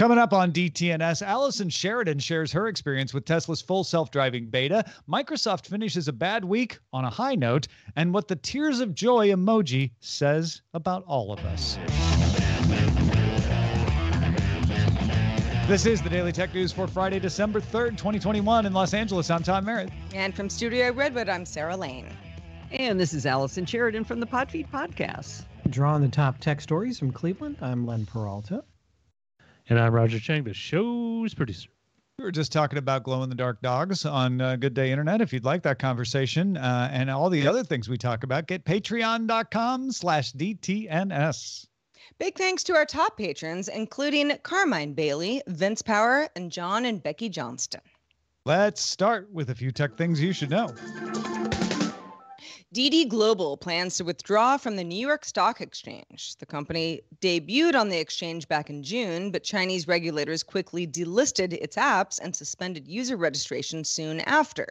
Coming up on DTNS, Allison Sheridan shares her experience with Tesla's full self driving beta. Microsoft finishes a bad week on a high note, and what the tears of joy emoji says about all of us. This is the Daily Tech News for Friday, December 3rd, 2021, in Los Angeles. I'm Tom Merritt. And from Studio Redwood, I'm Sarah Lane. And this is Allison Sheridan from the Podfeet Podcast. Drawing the top tech stories from Cleveland, I'm Len Peralta. And I'm Roger Chang, the show's producer. We were just talking about glow in the dark dogs on uh, Good Day Internet. If you'd like that conversation uh, and all the other things we talk about, get patreon.com slash DTNS. Big thanks to our top patrons, including Carmine Bailey, Vince Power, and John and Becky Johnston. Let's start with a few tech things you should know. Didi Global plans to withdraw from the New York Stock Exchange. The company debuted on the exchange back in June, but Chinese regulators quickly delisted its apps and suspended user registration soon after.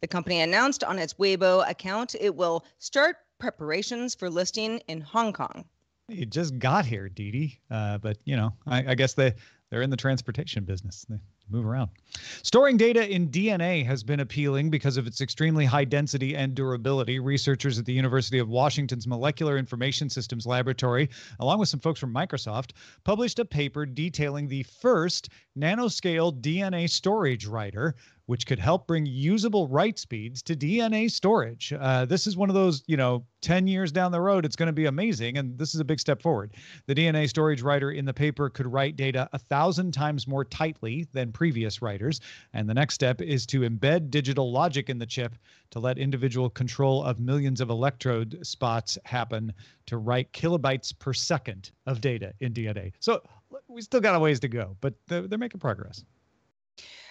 The company announced on its Weibo account it will start preparations for listing in Hong Kong. It just got here, Didi. Uh, but you know, I, I guess they they're in the transportation business. They move around. Storing data in DNA has been appealing because of its extremely high density and durability. Researchers at the University of Washington's Molecular Information Systems Laboratory, along with some folks from Microsoft, published a paper detailing the first nanoscale DNA storage writer which could help bring usable write speeds to DNA storage. Uh, this is one of those, you know, 10 years down the road, it's going to be amazing. And this is a big step forward. The DNA storage writer in the paper could write data a thousand times more tightly than previous writers. And the next step is to embed digital logic in the chip to let individual control of millions of electrode spots happen to write kilobytes per second of data in DNA. So we still got a ways to go, but they're, they're making progress.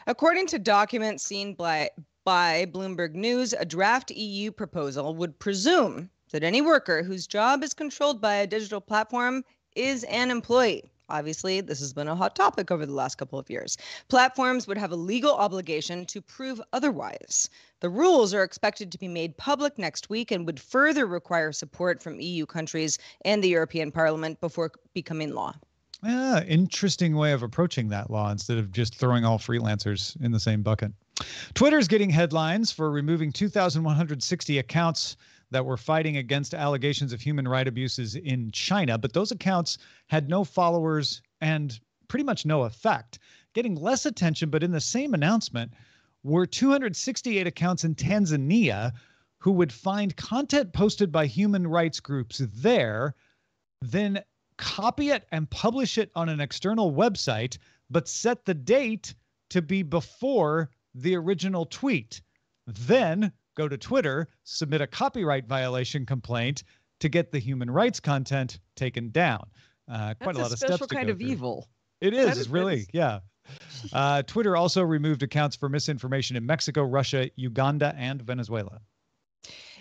According to documents seen by, by Bloomberg News, a draft EU proposal would presume that any worker whose job is controlled by a digital platform is an employee. Obviously, this has been a hot topic over the last couple of years. Platforms would have a legal obligation to prove otherwise. The rules are expected to be made public next week and would further require support from EU countries and the European Parliament before becoming law. Yeah, interesting way of approaching that law instead of just throwing all freelancers in the same bucket. Twitter's getting headlines for removing 2,160 accounts that were fighting against allegations of human right abuses in China, but those accounts had no followers and pretty much no effect. Getting less attention, but in the same announcement, were 268 accounts in Tanzania who would find content posted by human rights groups there, then copy it and publish it on an external website, but set the date to be before the original tweet. Then go to Twitter, submit a copyright violation complaint to get the human rights content taken down. Uh, quite That's a lot a of special steps. kind of through. evil. It is, is really, yeah. Uh, Twitter also removed accounts for misinformation in Mexico, Russia, Uganda, and Venezuela.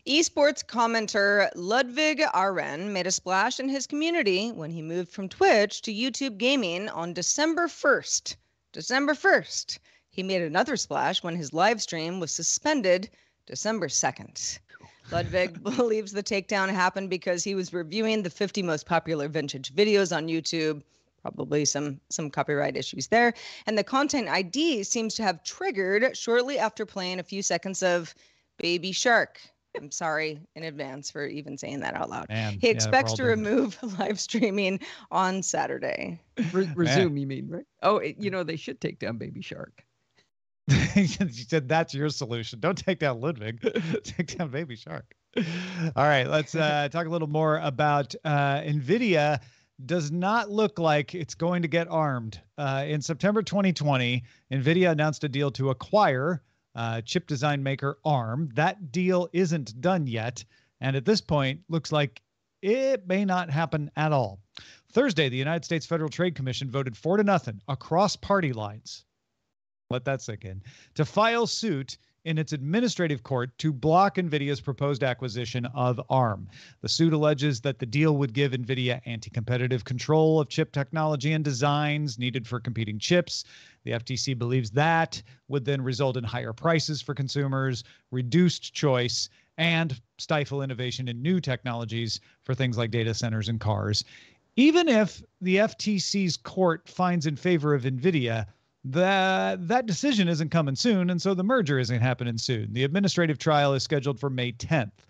Esports commenter Ludwig Ahgren made a splash in his community when he moved from Twitch to YouTube Gaming on December 1st. December 1st. He made another splash when his live stream was suspended December 2nd. Ludwig believes the takedown happened because he was reviewing the 50 most popular vintage videos on YouTube. Probably some some copyright issues there. And the content ID seems to have triggered shortly after playing a few seconds of Baby Shark I'm sorry in advance for even saying that out loud. Man, he expects yeah, to remove live streaming on Saturday. Re- resume, you mean, right? Oh, it, you know, they should take down Baby Shark. you said that's your solution. Don't take down Ludwig, take down Baby Shark. All right, let's uh, talk a little more about uh, NVIDIA. Does not look like it's going to get armed. Uh, in September 2020, NVIDIA announced a deal to acquire uh, chip design maker ARM. That deal isn't done yet. And at this point, looks like it may not happen at all. Thursday, the United States Federal Trade Commission voted four to nothing across party lines. Let that sink in. To file suit in its administrative court to block NVIDIA's proposed acquisition of ARM. The suit alleges that the deal would give NVIDIA anti competitive control of chip technology and designs needed for competing chips. The FTC believes that would then result in higher prices for consumers, reduced choice, and stifle innovation in new technologies for things like data centers and cars. even if the FTC's court finds in favor of NVIDIA, that that decision isn't coming soon, and so the merger isn't happening soon. The administrative trial is scheduled for May 10th.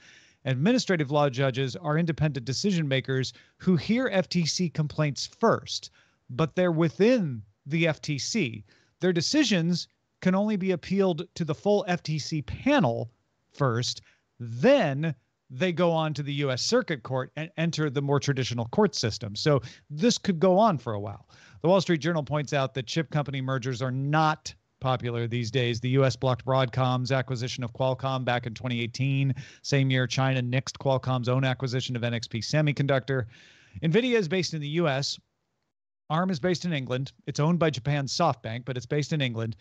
Administrative law judges are independent decision makers who hear FTC complaints first, but they're within the FTC. Their decisions can only be appealed to the full FTC panel first, then they go on to the US Circuit Court and enter the more traditional court system. So this could go on for a while. The Wall Street Journal points out that chip company mergers are not popular these days. The US blocked Broadcom's acquisition of Qualcomm back in 2018. Same year, China nixed Qualcomm's own acquisition of NXP Semiconductor. NVIDIA is based in the US. ARM is based in England. It's owned by Japan's SoftBank, but it's based in England.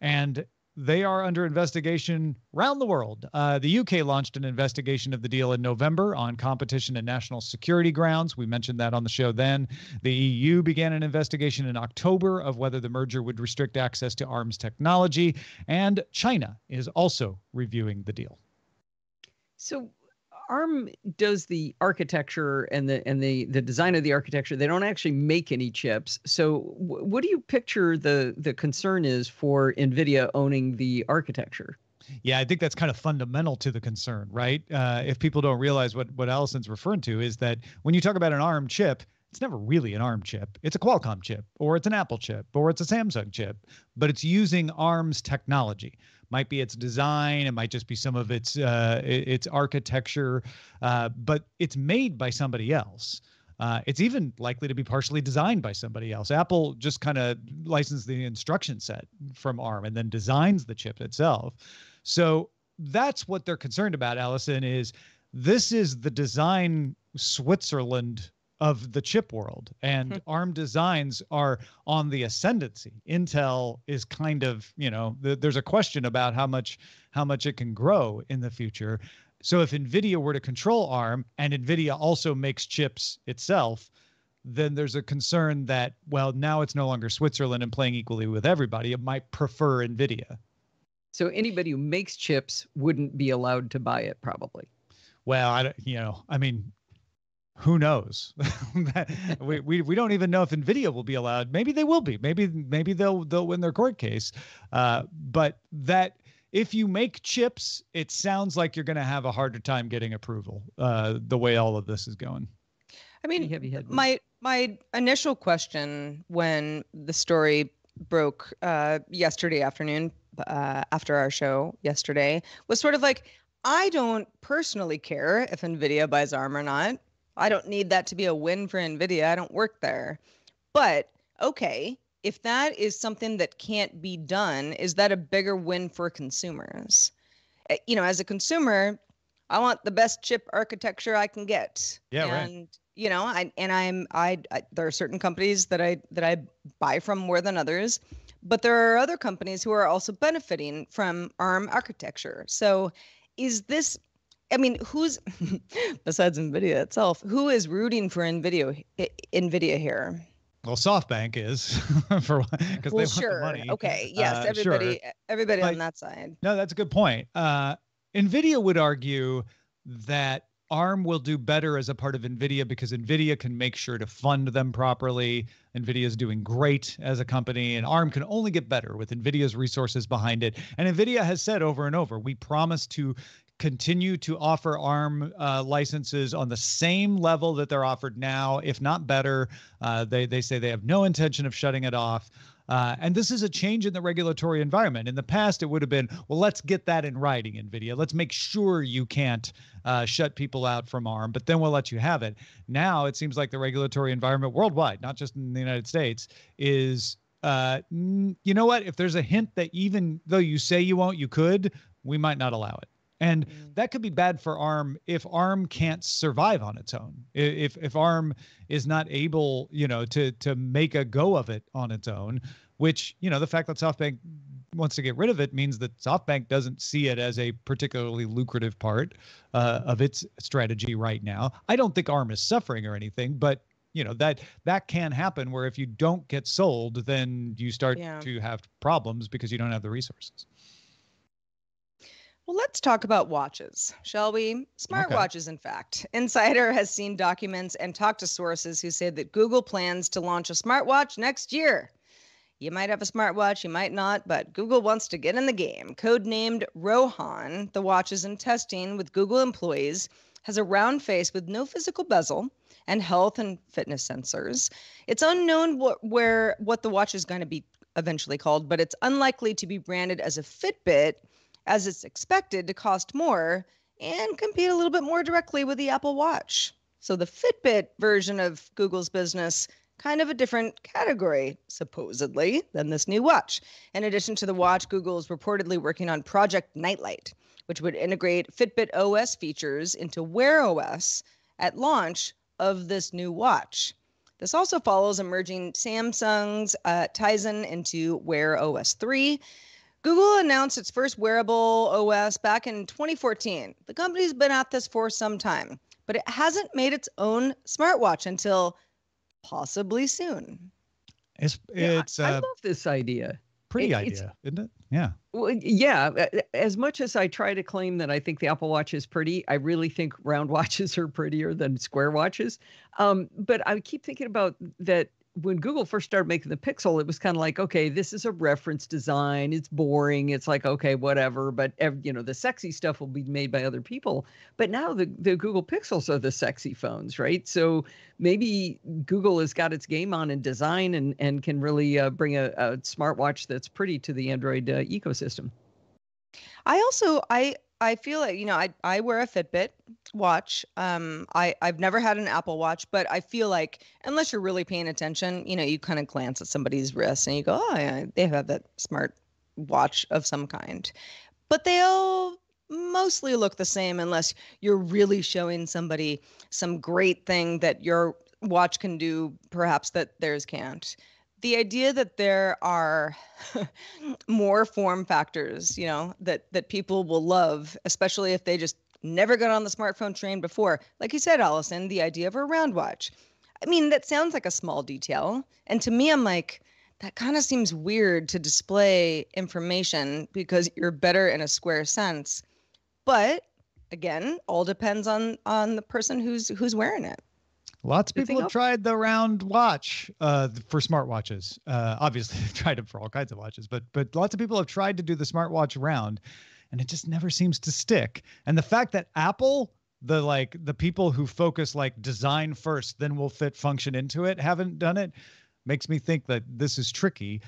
And they are under investigation around the world. Uh, the UK launched an investigation of the deal in November on competition and national security grounds. We mentioned that on the show then. The EU began an investigation in October of whether the merger would restrict access to ARM's technology. And China is also reviewing the deal. So ARM does the architecture and the and the the design of the architecture. They don't actually make any chips. So w- what do you picture the the concern is for Nvidia owning the architecture? Yeah, I think that's kind of fundamental to the concern, right? Uh, if people don't realize what what Allison's referring to is that when you talk about an ARM chip, it's never really an ARM chip. It's a Qualcomm chip, or it's an Apple chip, or it's a Samsung chip, but it's using ARM's technology might be its design it might just be some of its uh, its architecture uh, but it's made by somebody else. Uh, it's even likely to be partially designed by somebody else. Apple just kind of licensed the instruction set from arm and then designs the chip itself. So that's what they're concerned about allison is this is the design switzerland of the chip world and hmm. arm designs are on the ascendancy. Intel is kind of you know th- there's a question about how much how much it can grow in the future. So if nvidia were to control arm and nvidia also makes chips itself then there's a concern that well now it's no longer switzerland and playing equally with everybody it might prefer nvidia. So anybody who makes chips wouldn't be allowed to buy it probably. Well i don't, you know i mean who knows? We, we, we don't even know if nvidia will be allowed. Maybe they will be. Maybe maybe they'll they'll win their court case. Uh, but that if you make chips it sounds like you're going to have a harder time getting approval uh, the way all of this is going. I mean my my initial question when the story broke uh, yesterday afternoon uh, after our show yesterday was sort of like I don't personally care if NVIDIA buys ARM or not. I don't need that to be a win for NVIDIA. I don't work there. But okay, if that is something that can't be done, is that a bigger win for consumers? Eh, you know, as a consumer, I want the best chip architecture I can get. Yeah, and, right. You know, I and I'm I, I there are certain companies that I that I buy from more than others, but there are other companies who are also benefiting from ARM architecture. So, is this I mean, who's besides Nvidia itself, who is rooting for Nvidia Nvidia here? Well, SoftBank is for because well, they sure. want the money. Okay. Yes. Uh, everybody. Sure. Everybody but, on that side. No, that's a good point. Uh, Nvidia would argue that ARM will do better as a part of NVIDIA because NVIDIA can make sure to fund them properly. NVIDIA is doing great as a company, and ARM can only get better with NVIDIA's resources behind it. And NVIDIA has said over and over, we promise to continue to offer ARM uh, licenses on the same level that they're offered now, if not better. Uh, they they say they have no intention of shutting it off. Uh, and this is a change in the regulatory environment. In the past, it would have been, well, let's get that in writing, NVIDIA. Let's make sure you can't uh, shut people out from ARM, but then we'll let you have it. Now it seems like the regulatory environment worldwide, not just in the United States, is uh, you know what? If there's a hint that even though you say you won't, you could, we might not allow it. And mm. that could be bad for ARM if ARM can't survive on its own. If if ARM is not able, you know, to to make a go of it on its own, which, you know, the fact that SoftBank wants to get rid of it means that SoftBank doesn't see it as a particularly lucrative part uh, of its strategy right now. I don't think ARM is suffering or anything, but you know that that can happen where if you don't get sold, then you start yeah. to have problems because you don't have the resources. Well, let's talk about watches, shall we? Smartwatches, in fact. Insider has seen documents and talked to sources who say that Google plans to launch a smartwatch next year. You might have a smartwatch, you might not, but Google wants to get in the game. Codenamed Rohan, the watch is in testing with Google employees, has a round face with no physical bezel and health and fitness sensors. It's unknown what, where what the watch is going to be eventually called, but it's unlikely to be branded as a Fitbit as it's expected to cost more and compete a little bit more directly with the Apple Watch. So the Fitbit version of Google's business kind of a different category, supposedly, than this new watch. In addition to the watch, Google is reportedly working on Project Nightlight, which would integrate Fitbit OS features into Wear OS at launch of this new watch. This also follows emerging Samsung's uh, Tizen into Wear OS 3 Google announced its first wearable OS back in 2014. The company's been at this for some time, but it hasn't made its own smartwatch until possibly soon. It's it's yeah, I, a I love this idea. pretty it- idea, isn't it? Yeah. Well, yeah. As much as I try to claim that I think the Apple Watch is pretty, I really think round watches are prettier than square watches. Um, but I keep thinking about that when Google first started making the Pixel, it was kind of like, okay, this is a reference design. It's boring. It's like, okay, whatever. But you know, the sexy stuff will be made by other people. But now the the Google Pixels are the sexy phones, right? So maybe Google has got its game on in design and and can really uh, bring a, a smartwatch that's pretty to the Android uh, ecosystem. I also I I feel like you know I I wear a Fitbit watch. Um, I I've never had an Apple Watch, but I feel like unless you're really paying attention, you know, you kind of glance at somebody's wrist and you go, oh yeah, they have that smart watch of some kind, but they all mostly look the same unless you're really showing somebody some great thing that your watch can do, perhaps that theirs can't. The idea that there are more form factors, you know, that that people will love, especially if they just never got on the smartphone train before. Like you said, Allison, the idea of a round watch. I mean, that sounds like a small detail, and to me, I'm like, that kind of seems weird to display information because you're better in a square sense. But again, all depends on on the person who's who's wearing it. Lots of people have tried the round watch uh, for smartwatches. Uh, obviously, they've tried it for all kinds of watches, but but lots of people have tried to do the smartwatch round, and it just never seems to stick. And the fact that Apple, the like the people who focus like design first, then will fit function into it, haven't done it, makes me think that this is tricky.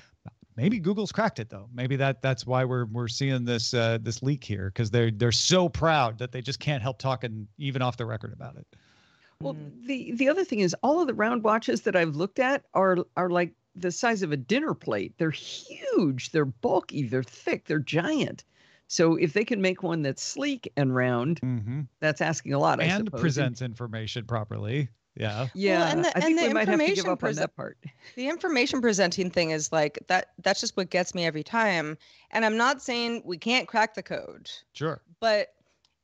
Maybe Google's cracked it though. Maybe that that's why we're we're seeing this uh, this leak here because they're they're so proud that they just can't help talking even off the record about it. Well, Mm. the the other thing is all of the round watches that I've looked at are are like the size of a dinner plate. They're huge, they're bulky, they're thick, they're giant. So if they can make one that's sleek and round, Mm-hmm. that's asking a lot. I and suppose. presents information properly. Yeah. Yeah, and the- I think and the we might have to give information up on that part. The information presenting thing is like that that's just what gets me every time. And I'm not saying we can't crack the code, Sure. but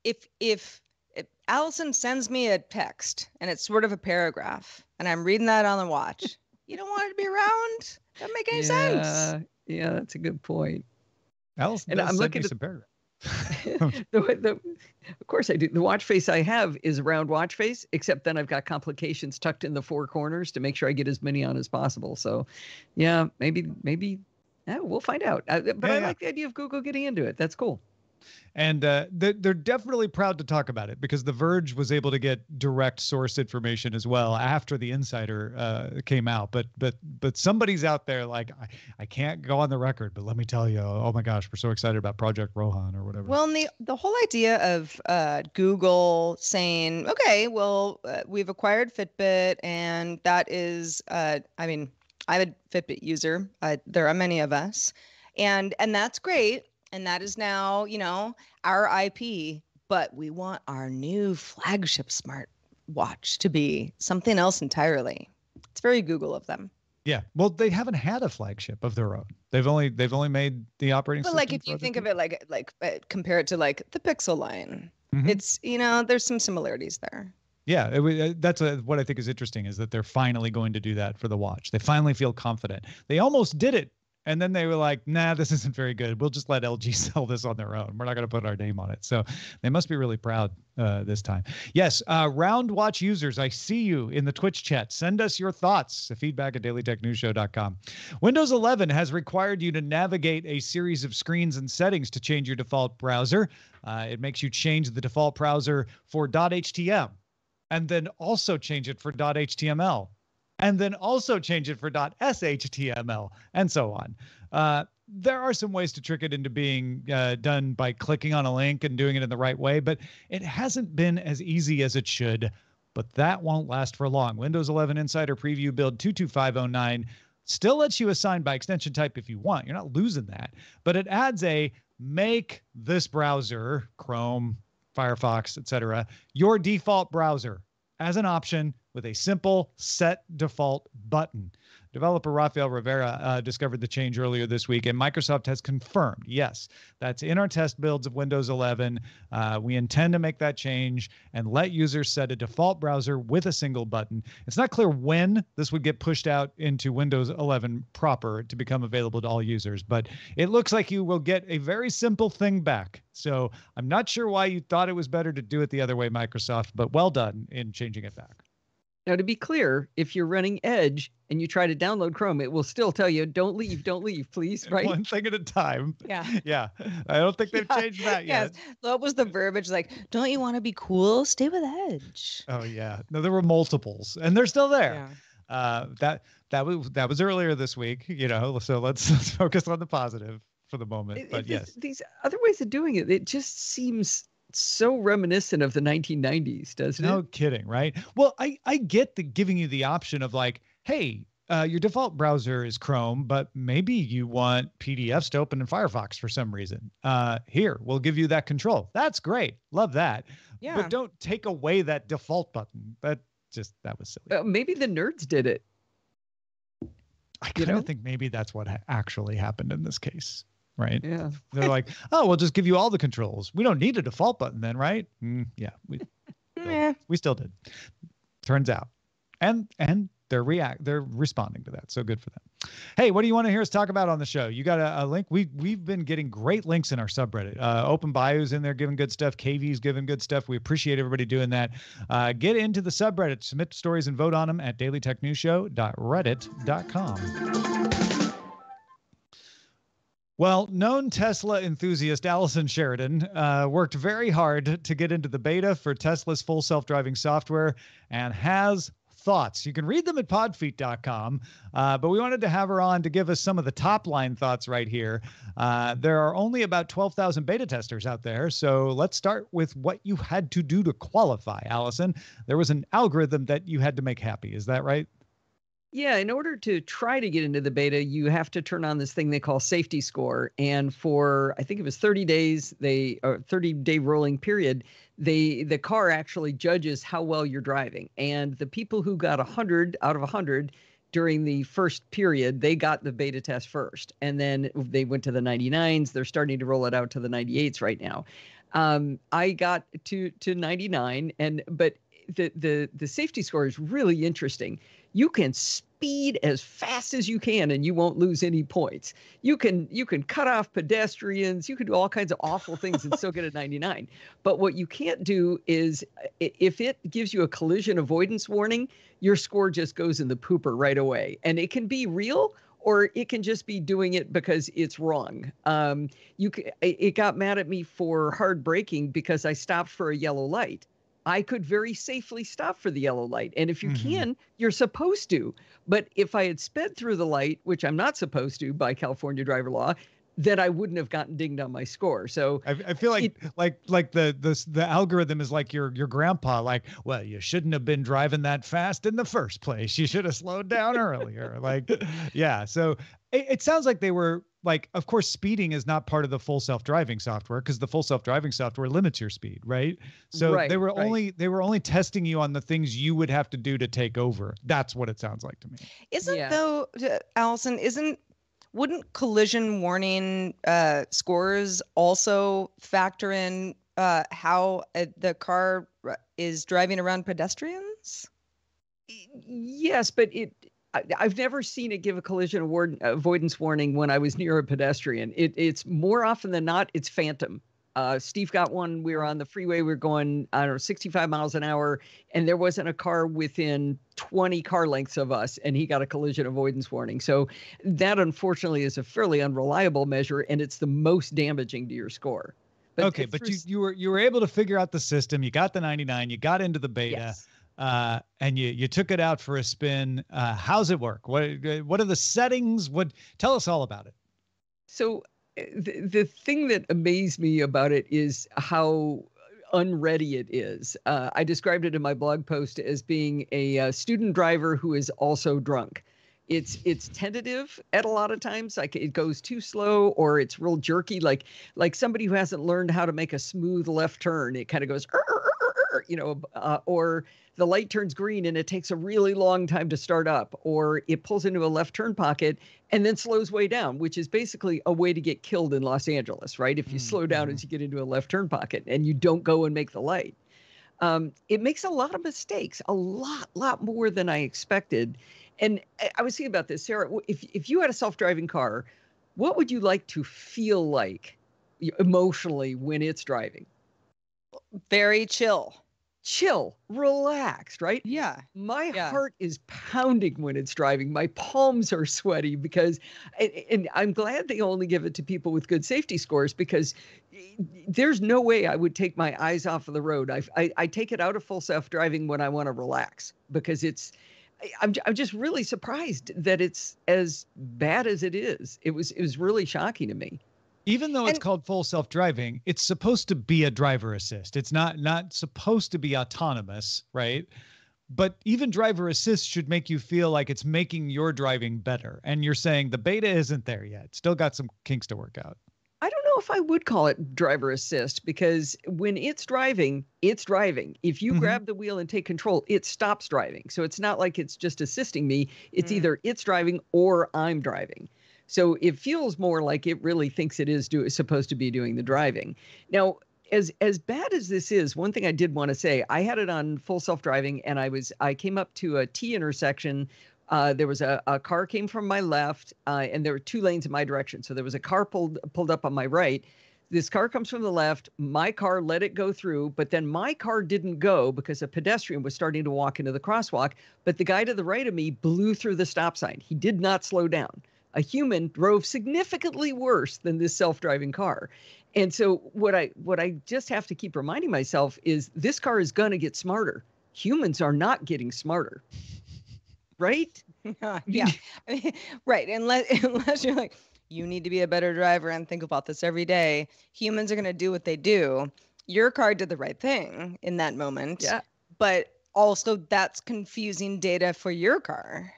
if if, if Allison sends me a text and it's sort of a paragraph and I'm reading that on the watch, you don't want it to be around? Doesn't make any sense. Yeah, yeah, that's a good point. Allison And does I'm send looking me at- some paragraphs. the, the, of course I do. The watch face I have is a round watch face, except then I've got complications tucked in the four corners to make sure I get as many on as possible. So, yeah, maybe maybe yeah, we'll find out. Uh, but Yeah, I yeah. like the idea of Google getting into it. That's cool. And uh, they're, definitely proud to talk about it because The Verge was able to get direct source information as well after the Insider uh, came out. But but but somebody's out there like I, I can't go on the record, but let me tell you, oh my gosh, we're so excited about Project Rohan or whatever. Well, and the the whole idea of uh, Google saying, okay, well, uh, we've acquired Fitbit, and that is, uh, I mean, I'm a Fitbit user. Uh, there are many of us, and and that's great, and that is now, you know, our IP. But we want our new flagship smart watch to be something else entirely. It's very Google of them. yeah. Well, they haven't had a flagship of their own. They've only they've only made the operating But system. like, if you think of it like like uh, compare it to like the Pixel line, Mhm. it's you know, there's some similarities there. Yeah, it, uh, that's uh what I think is interesting is that they're finally going to do that for the watch. They finally feel confident. They almost did it And then they were like, nah, this isn't very good. We'll just let LG sell this on their own. We're not going to put our name on it. So they must be really proud uh, this time. Yes, uh, Round Watch users, I see you in the Twitch chat. Send us your thoughts. Feedback at dailytechnewsshow.com. Windows 11 has required you to navigate a series of screens and settings to change your default browser. Uh, it makes you change the default browser for .htm and then also change it for .html and then also change it for .shtml and so on. Uh, there are some ways to trick it into being uh, done by clicking on a link and doing it in the right way, but it hasn't been as easy as it should. But that won't last for long. Windows 11 Insider Preview build 22509 still lets you assign by extension type if you want. You're not losing that, but it adds a make this browser, Chrome, Firefox, etc., your default browser as an option with a simple set default button. Developer Rafael Rivera uh, discovered the change earlier this week, and Microsoft has confirmed yes, that's in our test builds of Windows 11. Uh, we intend to make that change and let users set a default browser with a single button. It's not clear when this would get pushed out into Windows 11 proper to become available to all users, but it looks like you will get a very simple thing back. So I'm not sure why you thought it was better to do it the other way, Microsoft, but well done in changing it back. Now, to be clear, if you're running Edge and you try to download Chrome, it will still tell you, don't leave, don't leave, please, right? One thing at a time. Yeah. Yeah. I don't think they've Yeah, changed that yet. Yes. yet. That was the verbiage like, don't you want to be cool? Stay with Edge. Oh yeah. No, there were multiples and they're still there. Yeah. Uh that that was that was earlier this week, you know. So let's let's focus on the positive for the moment. It- but it- yes. These other ways of doing it, it just seems so reminiscent of the 1990s, doesn't No it? No kidding, right? Well, I I get the giving you the option of like, hey, uh, your default browser is Chrome, but maybe you want PDFs to open in Firefox for some reason. Uh, here, we'll give you that control. That's great. Love that. Yeah. But don't take away that default button. That just that was silly. Uh, maybe the nerds did it. I kind of think maybe that's what ha- actually happened in this case, right? Yeah. They're like, oh, we'll just give you all the controls. We don't need a default button then, right? Mm, yeah, we Eh, we still did. Turns out, and and they're react they're responding to that. So good for them. Hey, what do you want to hear us talk about on the show? You got a, a link? We we've been getting great links in our subreddit. Uh, Open Bio's in there giving good stuff. KV's giving good stuff. We appreciate everybody doing that. Uh, get into the subreddit, submit stories, and vote on them at dailytechnewsshow.reddit.com. Well, known Tesla enthusiast Allison Sheridan uh, worked very hard to get into the beta for Tesla's full self driving software and has thoughts. You can read them at podfeet.com, uh, but we wanted to have her on to give us some of the top line thoughts right here. Uh, there are only about 12,000 beta testers out there, so let's start with what you had to do to qualify, Allison. There was an algorithm that you had to make happy. Is that right? Yeah, in order to try to get into the beta, you have to turn on this thing they call safety score. And for I think it was 30 days, they or 30 day rolling period, they the car actually judges how well you're driving. And the people who got 100 out of 100 during the first period, they got the beta test first. And then they went to the 99s. They're starting to roll it out to the 98s right now. Um, I got to to 99 and but the the the safety score is really interesting you can speed as fast as you can and you won't lose any points. You can you can cut off pedestrians. You can do all kinds of awful things and still get a 99 but what you can't do is if it gives you a collision avoidance warning your score just goes in the pooper right away. And it can be real or it can just be doing it because it's wrong. Um, you it got mad at me for hard braking because i stopped for a yellow light I could very safely stop for the yellow light. And if you Mhm. can, you're supposed to. But if I had sped through the light, which I'm not supposed to by California driver law, then I wouldn't have gotten dinged on my score. So I, I feel like like like the the the algorithm is like your your grandpa like well you shouldn't have been driving that fast in the first place you should have slowed down earlier like yeah so it, it sounds like they were like of course speeding is not part of the full self-driving software because the full self-driving software limits your speed right so Right, they were right. only they were only testing you on the things you would have to do to take over that's what it sounds like to me Isn't Yeah. though, uh, Allison? Isn't wouldn't collision warning uh, scores also factor in uh, how uh, the car is driving around pedestrians? yes, but it I, I've never seen it give a collision award, avoidance warning when I was near a pedestrian. It, it's more often than not, it's phantom. Uh, Steve got one. We were on the freeway. We were going, I don't know, 65 miles an hour, and there wasn't a car within 20 car lengths of us, and he got a collision avoidance warning. So that, unfortunately, is a fairly unreliable measure, and it's the most damaging to your score. But okay, but you you were you were able to figure out the system. You got the 99. You got into the beta. Yes. Uh, and you you took it out for a spin. Uh, how's it work? What what are the settings? What tell us all about it. So the, the thing that amazed me about it is how unready it is. Uh, I described it in my blog post as being a, uh, student driver who is also drunk. It's it's tentative at a lot of times, like it goes too slow or it's real jerky, like like somebody who hasn't learned how to make a smooth left turn. It kind of goes, you know, uh, or the light turns green and it takes a really long time to start up, or it pulls into a left turn pocket and then slows way down, which is basically a way to get killed in Los Angeles, right? If you mm-hmm. slow down as you get into a left turn pocket and you don't go and make the light. Um, it makes a lot of mistakes, a lot, lot more than I expected. And I was thinking about this, Sarah. If if you had a self-driving car, what would you like to feel like emotionally when it's driving? Very chill chill, relaxed, right? Yeah. My yeah. heart is pounding when it's driving. My palms are sweaty because, and, I'm glad they only give it to people with good safety scores because there's no way I would take my eyes off of the road. I, I, I take it out of full self driving when I want to relax because it's, I'm, I'm just really surprised that it's as bad as it is. It was, it was really shocking to me even though it's called full self-driving it's supposed to be a driver assist it's not not supposed to be autonomous right but even driver assist should make you feel like it's making your driving better and you're saying the beta isn't there yet still got some kinks to work out I don't know if I would call it driver assist because when it's driving, it's driving. If you mm-hmm. grab the wheel and take control, it stops driving. So it's not like it's just assisting me. It's mm. either it's driving or I'm driving. So it feels more like it really thinks it is do, supposed to be doing the driving. Now, as as bad as this is, one thing I did want to say, I had it on full self driving, and I was I came up to a T intersection. Uh, there was a, a car came from my left, uh, and there were two lanes in my direction. So there was a car pulled pulled up on my right. This car comes from the left. My car let it go through, but then my car didn't go because a pedestrian was starting to walk into the crosswalk. But the guy to the right of me blew through the stop sign. He did not slow down a human drove significantly worse than this self-driving car. And so what I what I just have to keep reminding myself is this car is going to get smarter. Humans are not getting smarter. Right? yeah. right. Unless unless you're like you need to be a better driver and think about this every day. Humans are going to do what they do. Your car did the right thing in that moment. Yeah. But also that's confusing data for your car.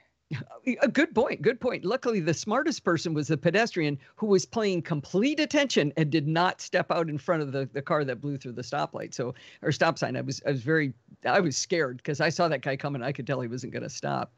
A good point. Good point. Luckily, the smartest person was the pedestrian who was paying complete attention and did not step out in front of the, the car that blew through the stoplight. So, or stop sign. I was I was very I was scared because I saw that guy coming. I could tell he wasn't going to stop.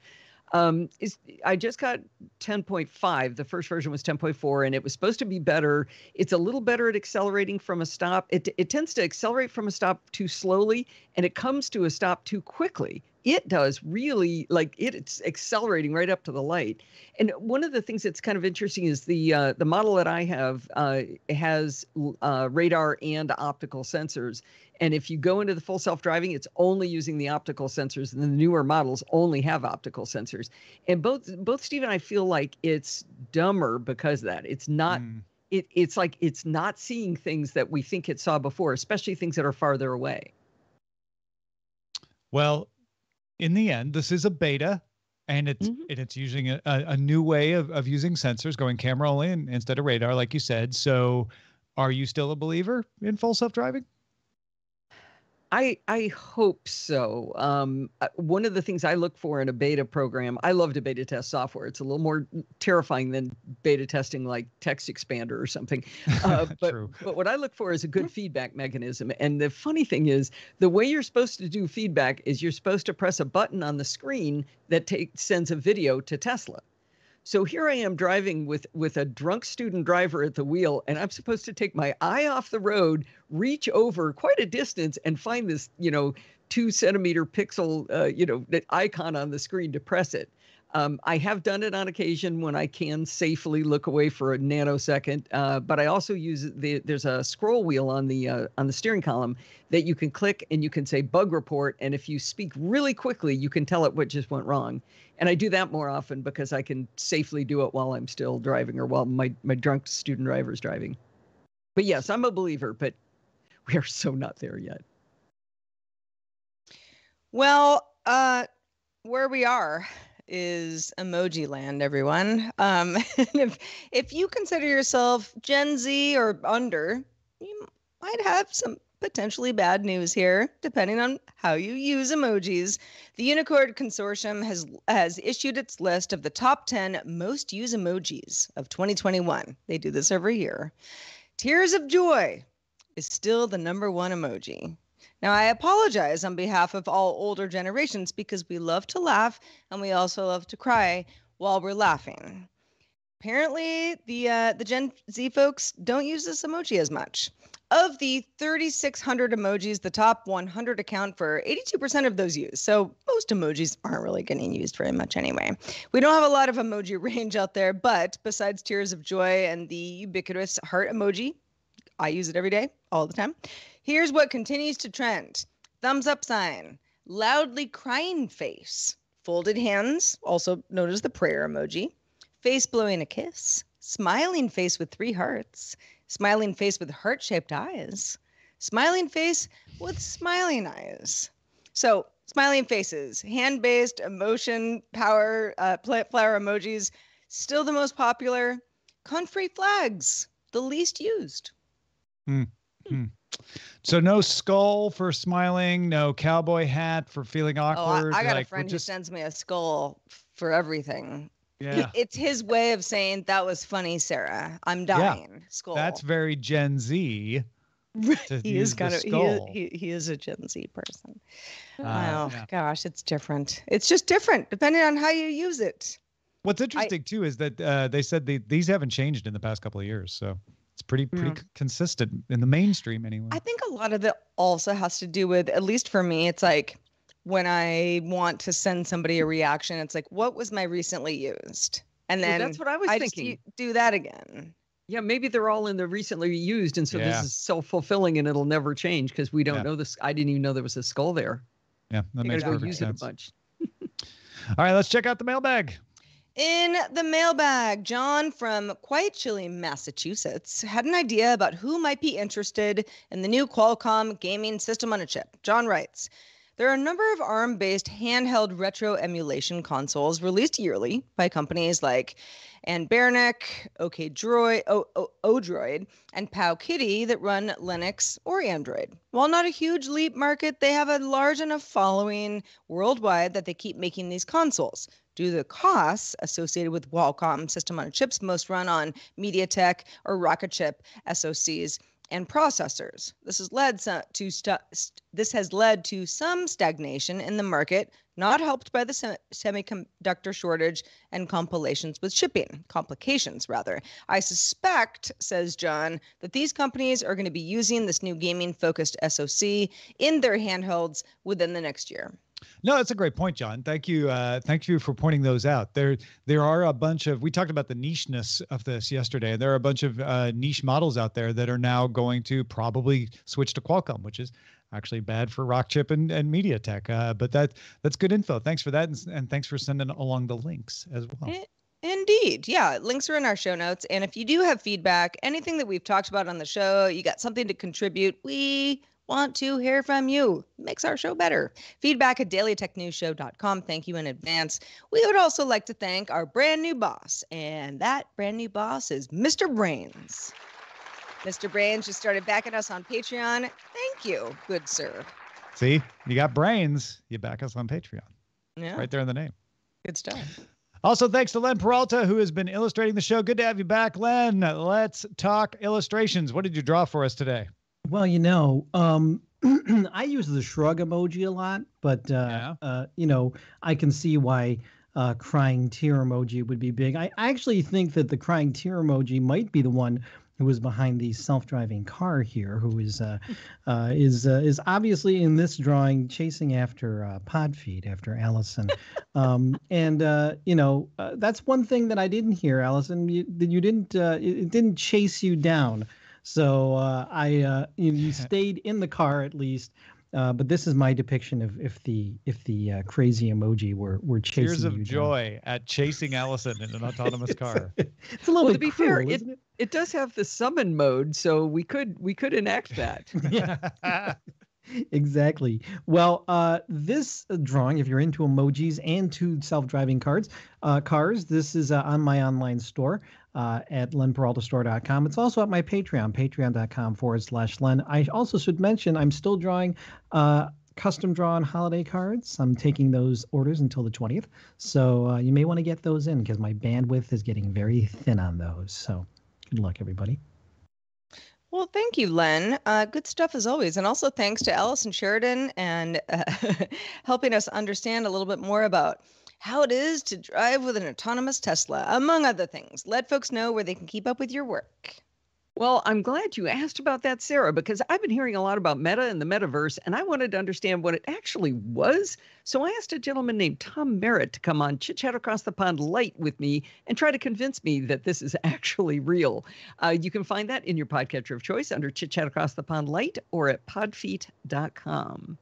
Um, is I just got 10.5. The first version was 10.4, and it was supposed to be better. It's a little better at accelerating from a stop. It it tends to accelerate from a stop too slowly, and it comes to a stop too quickly it does really like it, it's accelerating right up to the light. And one of the things that's kind of interesting is the uh, the model that I have uh, has uh, radar and optical sensors. And if you go into the full self driving, it's only using the optical sensors, and the newer models only have optical sensors. And both both Steve and I feel like it's dumber because of that. It's not. Mm. It, it's like it's not seeing things that we think it saw before, especially things that are farther away. Well, in the end, this is a beta and it's mm-hmm. and it's using a, a new way of, of using sensors going camera only instead of radar like you said so are you still a believer in full self-driving I I hope so. Um, uh, one of the things I look for in a beta program, I love to beta test software. It's a little more terrifying than beta testing like text expander or something. Uh, but but what I look for is a good feedback mechanism. And the funny thing is, the way you're supposed to do feedback is you're supposed to press a button on the screen that take, sends a video to Tesla. So here I am driving with with a drunk student driver at the wheel, and I'm supposed to take my eye off the road, reach over quite a distance, and find this, you know, two centimeter pixel, uh, you know, that icon on the screen to press it. Um, I have done it on occasion when I can safely look away for a nanosecond, uh, but I also use the there's a scroll wheel on the uh, on the steering column that you can click and you can say bug report, and if you speak really quickly, you can tell it what just went wrong. And I do that more often because I can safely do it while I'm still driving or while my my drunk student driver is driving. But yes, I'm a believer, but we are so not there yet. Well, uh, where we are is emoji land, everyone. Um, if if you consider yourself Gen Z or under, you might have some potentially bad news here, depending on how you use emojis. The Unicode Consortium has has issued its list of the top 10 most used emojis of 2021. They do this every year. Tears of joy is still the number one emoji. Now, I apologize on behalf of all older generations because we love to laugh and we also love to cry while we're laughing. Apparently, the uh, the Gen Z folks don't use this emoji as much. Of the 3,600 emojis, the top 100 account for 82% of those used. So most emojis aren't really getting used very much anyway. We don't have a lot of emoji range out there, but besides tears of joy and the ubiquitous heart emoji, I use it every day, all the time. Here's what continues to trend thumbs up sign, loudly crying face, folded hands, also known as the prayer emoji, face blowing a kiss, smiling face with three hearts, smiling face with heart shaped eyes, smiling face with smiling eyes. So, smiling faces, hand based emotion power uh, flower emojis, still the most popular. Country flags, the least used. Hmm. Hmm. So no skull for smiling, no cowboy hat for feeling awkward. Oh, I, I got like, a friend just, who sends me a skull for everything. Yeah, It's his way of saying that was funny, Sarah. I'm dying. Skull. that's very Gen Z. he is kind of he he, he is a Gen Z person. Uh, oh yeah. gosh, it's different. It's just different depending on how you use it. What's interesting too is that uh, they said the, these haven't changed in the past couple of years, so it's pretty pretty Yeah. c- consistent in the mainstream anyway. I think a lot of it also has to do with, at least for me, it's like when I want to send somebody a reaction, it's like, what was my recently used? And Well, then that's what I was I thinking. u- do that again. Yeah, maybe they're all in the recently used, and so Yeah. this is self fulfilling, and it'll never change because we don't Yeah. know this. I didn't even know there was a skull there. yeah, that I makes gotta go perfect use sense. it a bunch. All right, let's check out the mailbag. In the mailbag, John from quite chilly Massachusetts had an idea about who might be interested in the new Qualcomm gaming system on a chip. John writes, there are a number of ARM based handheld retro emulation consoles released yearly by companies like Anbernic, OKDroid, o- o- Odroid, and PowKiddy that run Linux or Android. While not a huge leap market, they have a large enough following worldwide that they keep making these consoles due to the costs associated with Qualcomm system on chips most run on MediaTek or Rockchip SoCs and processors. This has led to stu- st- this has led to some stagnation in the market, not helped by the se- semiconductor shortage and compilations with shipping complications rather. I suspect, says John, that these companies are going to be using this new gaming focused SoC in their handhelds within the next year. No, that's a great point, John. Thank you. Uh, thank you for pointing those out. There, there are a bunch of. We talked about the nicheness of this yesterday. And there are a bunch of uh, niche models out there that are now going to probably switch to Qualcomm, which is actually bad for Rockchip and, and MediaTek. Uh, but that that's good info. Thanks for that, and, and thanks for sending along the links as well. Eh, Indeed. Yeah. Links are in our show notes. And if you do have feedback, anything that we've talked about on the show, you got something to contribute, we want to hear from you. Makes our show better. Feedback at dailytechnewsshow.com. Thank you in advance. We would also like to thank our brand new boss, and that brand new boss is Mr. Brains. Mr. Brains just started backing us on Patreon. Thank you, good sir. See, you got brains. You back us on Patreon, Yeah, right there in the name. good stuff. Also, thanks to Len Peralta, who has been illustrating the show. Good to have you back, Len. Let's talk illustrations. What did you draw for us today? Well, you know, um, I use the shrug emoji a lot, but uh, Yeah. uh, you know, I can see why uh, crying tear emoji would be big. I I actually think that the crying tear emoji might be the one who is behind the self-driving car here, who is uh, uh, is uh, is obviously in this drawing chasing after uh, Podfeet, after Allison, um, and uh, you know uh, that's one thing that I didn't hear, Allison. You, that you didn't uh, it it didn't chase you down, so uh, I uh, you, you stayed in the car at least. Uh, but this is my depiction of if the if the uh, crazy emoji were were chasing Tears of you down. joy at chasing Allison in an autonomous car. It's a little Well, bit to be fair, cruel, it- isn't it? It does have the summon mode, so we could we could enact that. Yeah. exactly. Well, uh, this uh, drawing, if you're into emojis and to self-driving cars, uh, cars, this is uh, on my online store uh, at lenperaltastore.com. It's also at my Patreon, patreon.com forward slash len. I also should mention I'm still drawing uh, custom drawn holiday cards. I'm taking those orders until the 20th. So uh, you may want to get those in because my bandwidth is getting very thin on those. So good luck, everybody. Well, thank you, Len. Uh, good stuff as always. And also thanks to Allison Sheridan and uh, helping us understand a little bit more about how it is to drive with an autonomous Tesla, among other things. Let folks know where they can keep up with your work. Well, I'm glad you asked about that, Sarah, because I've been hearing a lot about Meta and the metaverse, and I wanted to understand what it actually was. So I asked a gentleman named Tom Merritt to come on Chit Chat Across the Pond Light with me and try to convince me that this is actually real. Uh, you can find that in your podcatcher of choice under Chit Chat Across the Pond Light or at podfeet.com.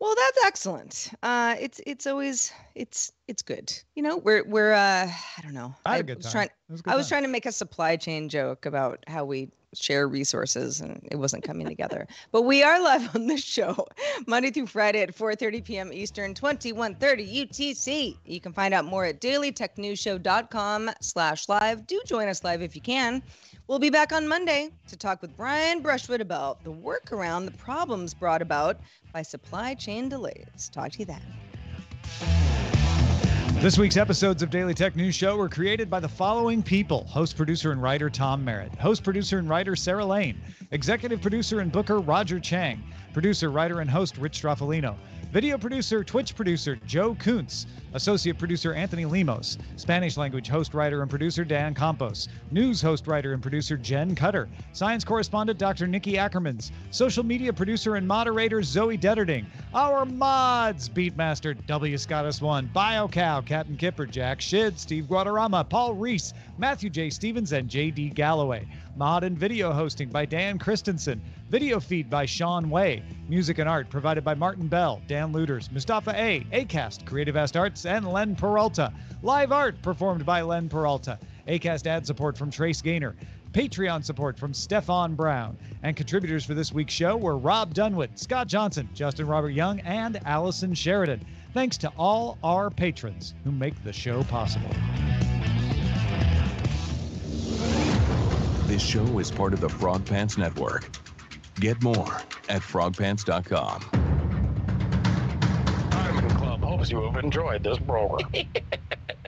Well, that's excellent. Uh, it's it's always it's it's good. You know, we're we're uh, I don't know. I had a good was time. trying was I was time. trying to make a supply chain joke about how we share resources and it wasn't coming together. But we are live on this show Monday through Friday at 4:30 p.m. Eastern, 2130 UTC. You can find out more at dailytechnewsshow.com slash live. Do join us live if you can. We'll be back on Monday to talk with Brian Brushwood about the workaround, the problems brought about by supply chain delays. Talk to you then. This week's episodes of Daily Tech News Show were created by the following people. Host, producer, and writer Tom Merritt, host, producer, and writer Sarah Lane, executive producer and booker Roger Chang, producer, writer, and host Rich Stroffolino, video producer, Twitch producer Joe Kuntz, associate producer Anthony Lemos, Spanish language host, writer, and producer Dan Campos, news host, writer, and producer Jen Cutter, science correspondent Dr. Nikki Ackermans, social media producer and moderator Zoe Deterding, our mods Beatmaster W. Scottus One, BioCow, Captain Kipper, Jack Shid, Steve Guadarrama, Paul Reese, Matthew J. Stevens, and J.D. Galloway. Mod and video hosting by Dan Christensen. Video feed by Sean Way. Music and art provided by Martin Bell, Dan Looters, Mustafa A, Acast, Creative Ast Arts, and Len Peralta. Live art performed by Len Peralta. Acast ad support from Trace Gaynor. Patreon support from Stefan Brown. And contributors for this week's show were Rob Dunewood, Scott Johnson, Justin Robert Young, and Allison Sheridan. Thanks to all our patrons who make the show possible. This show is part of the Frog Pants Network. Get more at frogpants.com. Hopes you have enjoyed this program.